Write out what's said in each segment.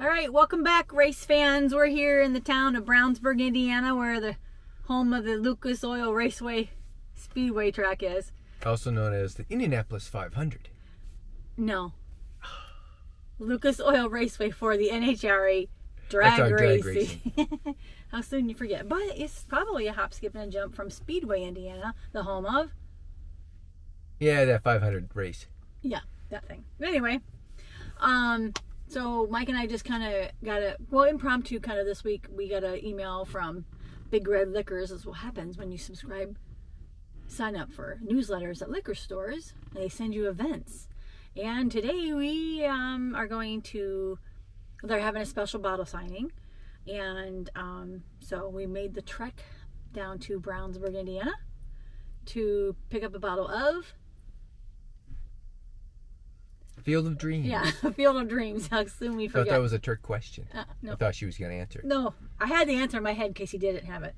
All right, welcome back, race fans. We're here in the town of Brownsburg, Indiana, where the home of the Lucas Oil Raceway Speedway track is. Also known as the Indianapolis 500. No. Lucas Oil Raceway for the NHRA drag, our racing. How soon you forget. But it's probably a hop, skip, and a jump from Speedway, Indiana, the home of, Yeah, that 500 race. yeah, that thing. But anyway, um, so Mike and I just kind of got a, well, impromptu kind of this week, we got an email from Big Red Liquors. Is what happens when you subscribe, sign up for newsletters at liquor stores. They send you events. And today we um, are going to, they're having a special bottle signing. And um, so we made the trek down to Brownsburg, Indiana to pick up a bottle of, Field of Dreams. yeah, Field of Dreams. How soon we I thought that was a trick question. Uh, no. I thought she was going to answer. No, I had the answer in my head in case he didn't have it.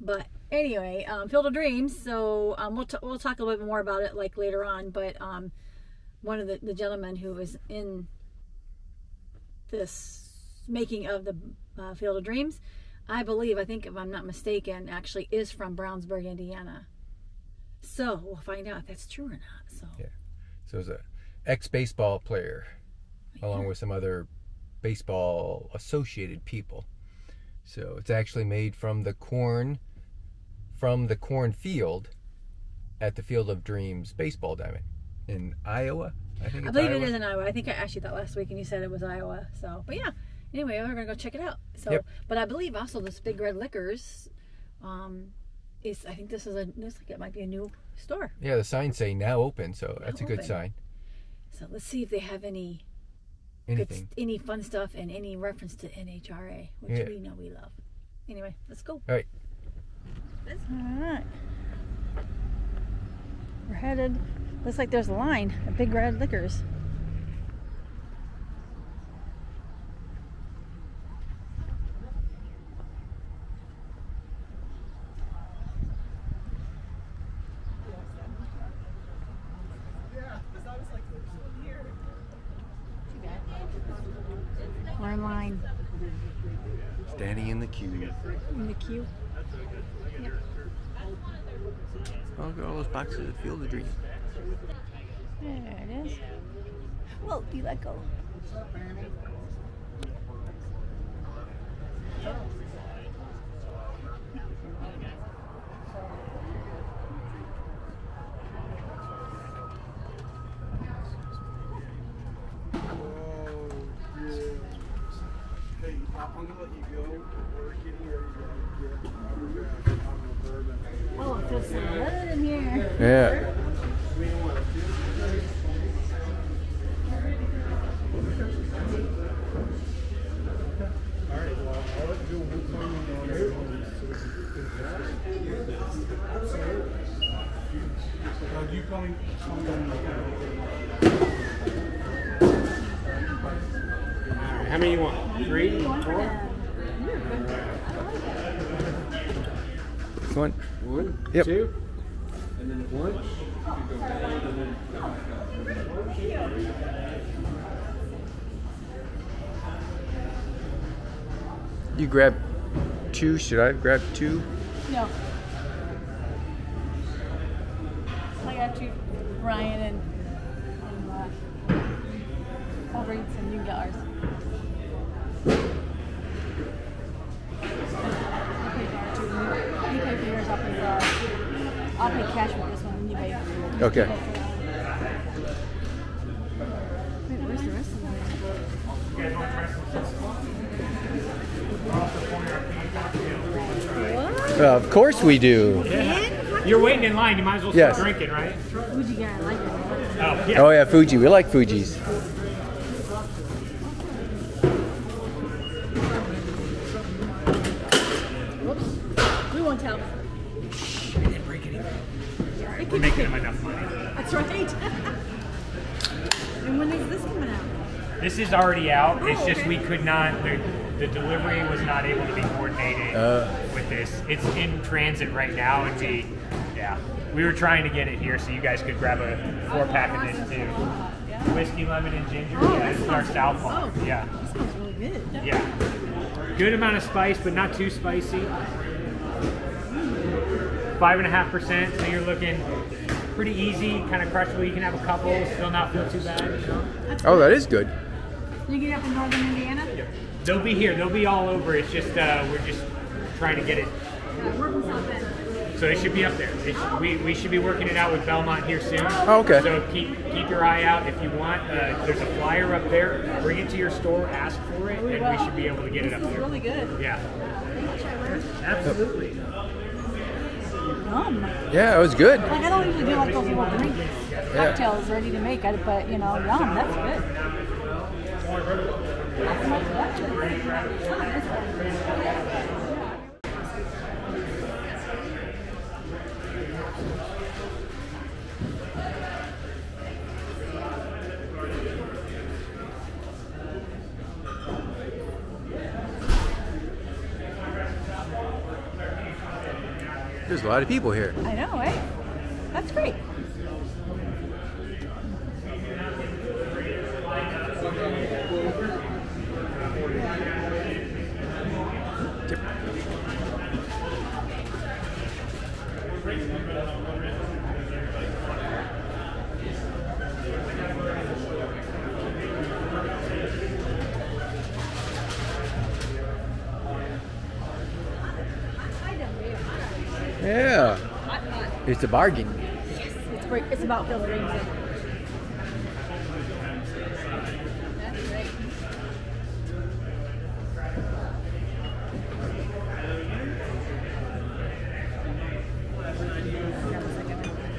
But anyway, um, Field of Dreams. So um, we'll t- we'll talk a little bit more about it like later on. But um, one of the, the gentlemen who was in this making of the uh, Field of Dreams, I believe, I think if I'm not mistaken, actually is from Brownsburg, Indiana. So we'll find out if that's true or not. So Yeah. So it was a ex-baseball player, along with some other baseball associated people. So it's actually made from the corn, from the cornfield, at the Field of Dreams baseball diamond in Iowa. I think I believe Iowa. it is in Iowa. I think I asked you that last week, and you said it was Iowa. So, but yeah. Anyway, we're gonna go check it out. So, Yep. but I believe also this Big Red Liquors, um, is I think this is a this like it might be a new store. Yeah, the signs say now open, so that's a good open. sign. So let's see if they have any good, Anything. any fun stuff and any reference to NHRA, which Yeah. we know we love. Anyway, let's go. All right. All right. We're headed. Looks like there's a line at Big Red Liquors. We're in line Standing in the queue. in the queue. Oh, look at all those boxes of Field of Dreams. There it is. Whoa, you let go. Hey, I'm gonna let you go. We're getting ready to get autographed on the bourbon. Oh, it feels so good in here. Yeah. All right, well, I'll let you do one thing on it. Uh, you coming? How many you want? Three? Four? One. One? Yep. Two? And then one? You grab two. Should I grab two? No. I got you, Brian and, and uh, I'll read some you got ours. You pay for ours too. You- You pay for yours, I'll pay for ours. I'll pay cash with this one and you pay. Okay. Wait, where's the rest of them? What? Uh, of course we do. You're waiting in line. You might as well Yes. start drinking, right? Fuji guy, I like it. Oh, yeah. Oh yeah, Fuji. We like Fuji's. Whoops. We won't tell. I didn't break anything. We're making him enough money. That's right. and when is this coming out? This is already out. It's Oh, just okay. we could not. The, the delivery was not able to be coordinated Uh. with this. It's in transit right now, and we, yeah, we were trying to get it here so you guys could grab a four pack of this too. Whiskey, lemon, and ginger. Oh, yeah, this is our smells- southpaw. oh. Yeah, That smells really good. yeah. Good amount of spice, but not too spicy. Five and a half percent. So you're looking pretty easy, kind of crushable. You can have a couple, still not feel too bad. You know? Oh, that is good. You get up in northern Indiana? Yeah. They'll be here. They'll be all over. It's just uh, we're just trying to get it. We're from South Bend. So it should be up there. It should, we, we should be working it out with Belmont here soon. Oh, okay. So keep keep your eye out if you want. Uh, there's a flyer up there. Bring it to your store. Ask for it, and we should be able to get it up This is there. really good. Yeah, Tyler. absolutely. Yeah, it was good. Like I don't usually do like those little drink cocktails ready to make, but you know, yum, that's good. A lot of people here. I know, eh? That's great. It's a bargain. It's great. It's about Phil Ramsey. That's great.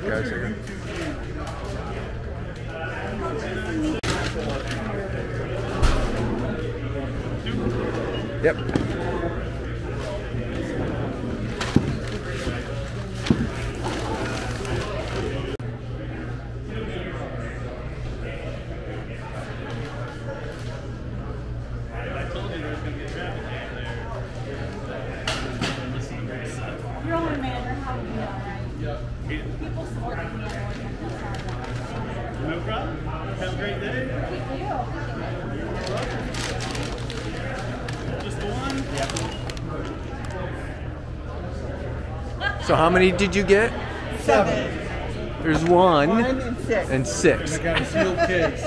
Got. Yep. So how many did you get? Seven. There's one One and six. and six. got a sealed case.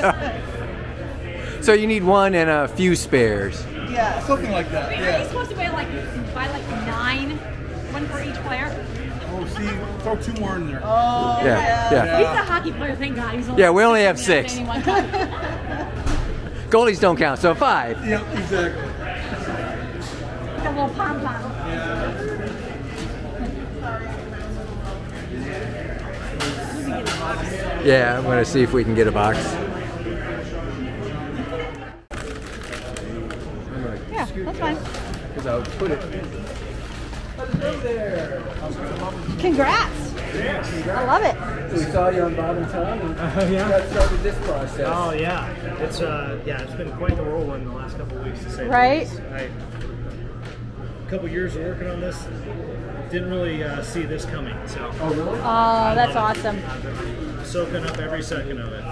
So you need one and a few spares. Yeah. Something like that, Wait, are you supposed to buy like buy like nine, one for each player? Oh, see, throw two more in there. Oh, Yeah, yeah. He's a hockey player, thank God. He's only Yeah, we only have six. any one time. Goalies don't count, so five. Yep, exactly. Like a little pom pom. Yeah, I'm gonna see if we can get a box. Yeah, that's fine. Because I'll put it. Congrats. I love it. We saw you on Bob and Tom and Oh yeah. got started this process. Oh yeah, it's uh yeah, it's been quite the whirlwind the last couple of weeks to say the Right. least. I, a couple years of working on this, didn't really uh, see this coming. So Oh, really? Oh, that's awesome. I've been soaking up every second of it.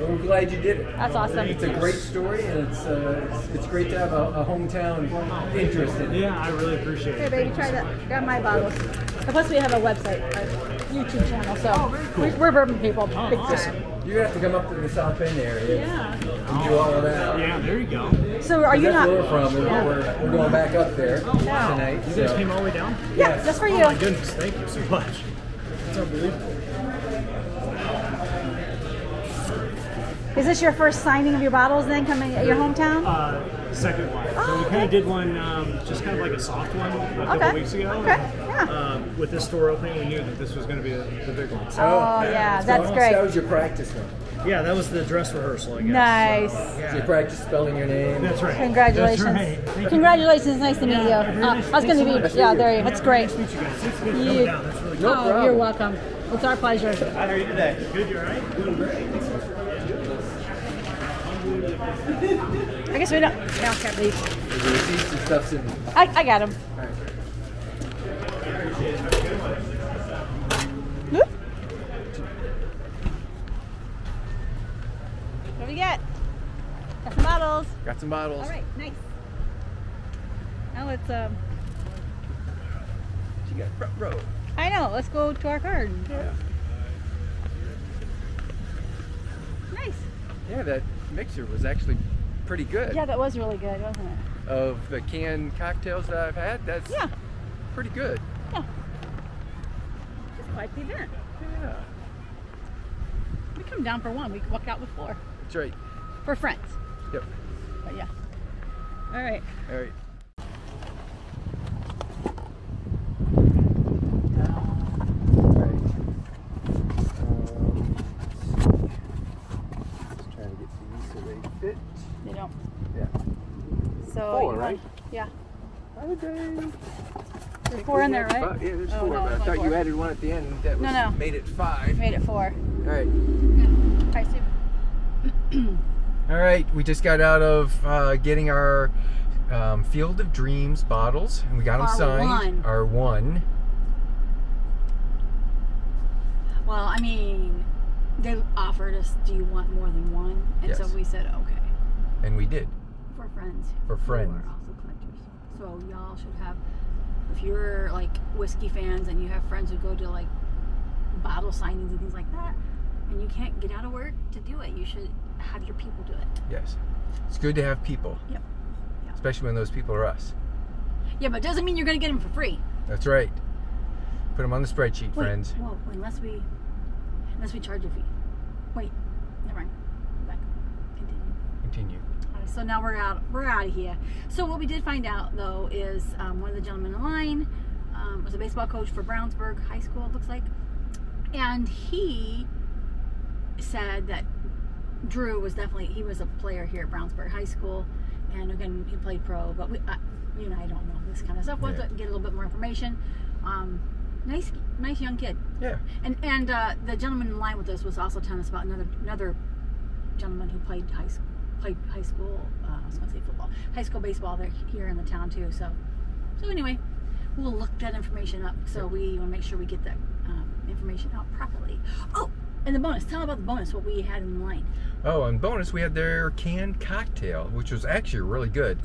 Well, we're glad you did it. That's awesome. It's a great story, and it's uh, it's, it's great to have a, a hometown interest in it. Yeah, I really appreciate Here, it. baby, try that. Grab my bottles. And plus, we have a website, a YouTube channel, so oh, we- we're bourbon people. Big time. You're gonna have to come up to the South Bend area Yeah. and do all of that. Yeah, there you go. So, are you That's not? where we're from. We're, Yeah. we're, we're going back up there tonight. You guys so- came all the way down? Yeah, just for Oh you. my goodness, thank you so much. It's unbelievable. Is this your first signing of your bottles then coming at your hometown? Uh, second one. Oh, so we okay. kind of did one, um, just kind of like a soft one a couple Okay. weeks ago. Okay, yeah. Um, with this store opening, we knew that this was going to be the, the big one. So, Oh, yeah, that's So great. That was your practice one. yeah, that was the dress rehearsal, I guess. Nice. So you practice spelling your name. That's right. Congratulations. That's right. Thank you. Congratulations. Nice to meet you. Yeah, Uh, very I was going to Thanks so be, much. yeah, there you That's great. Nice to meet you guys. Thanks for You- down. That's really No cool. oh, problem. you're welcome. It's our pleasure. How are you today? Good, you're right? Doing great. I guess we don't. Yeah, can't leave. The receipts and stuff's in. I, I got him. do you get? Got some bottles. Got some bottles. All right, nice. Now let's um. She got front row. I know. Let's go to our car. and- Yeah. Nice. Yeah, that mixer was actually pretty good. Yeah, that was really good, wasn't it? Of the canned cocktails that I've had, that's Yeah. pretty good. Yeah. It's quite the event. Yeah. We come down for one. We walk out with four That's right. for friends. Yep. But yeah. All right. All right. fit. They don't. Yeah. So Four, right? want- Yeah. Okay. There's four in there, right? Five. Yeah, there's Oh, four. no, but I thought only you added one at the end. That was, No, no. made it five. Made it four. All right. Hi. All right. We just got out of uh, getting our um, Field of Dreams bottles, and we got them Our signed. one. Our one. Well, I mean, they offered us, do you want more than one? And so we said, okay. And we did. For friends. For who friends. are also collectors. So y'all should have, if you're like whiskey fans and you have friends who go to like bottle signings and things like that, and you can't get out of work to do it, you should have your people do it. Yes. It's good to have people. Yep. Yeah. Especially when those people are us. Yeah, but it doesn't mean you're going to get them for free. That's right. Put them on the spreadsheet, Wait, friends. Whoa, unless we, unless we charge a fee. Wait, never mind. Go back. Continue. Continue. So now we're out. We're out of here. So what we did find out though is um, one of the gentlemen in line um, was a baseball coach for Brownsburg High School. It looks like, and he said that Drew was definitely he was a player here at Brownsburg High School, and again he played pro. But we, I, you know, I don't know this kind of stuff. We'll Yeah. get a little bit more information. Um, nice, nice young kid. Yeah. And and uh, the gentleman in line with us was also telling us about another another gentleman who played high school played high school. Uh, I was going to say football, high school baseball. They're here in the town too. So so anyway, we'll look that information up. So we want to make sure we get that um, information out properly. Oh, and the bonus. Tell about the bonus. What we had in line. Oh, and bonus, we had their canned cocktail, which was actually really good.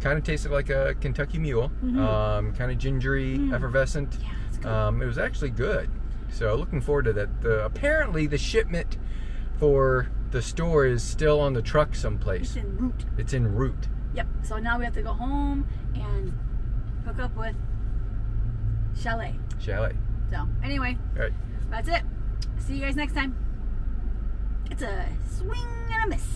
Kind of tasted like a Kentucky Mule. Um, kind of gingery, effervescent. Mm-hmm. Yeah, it's good. Um, it was actually good. So looking forward to that. The, apparently, the shipment for the store is still on the truck someplace. It's in route. It's en route. Yep. So now we have to go home and hook up with Chalet. Chalet. So anyway, All right. that's it. See you guys next time. It's a swing and a miss.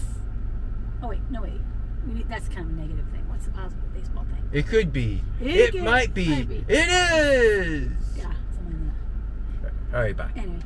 Oh wait, no wait. Need, that's kind of a negative thing. What's the positive baseball thing? It could be. It It, could- might be. might be. It is. Yeah, something like that. All right. Bye. Anyway.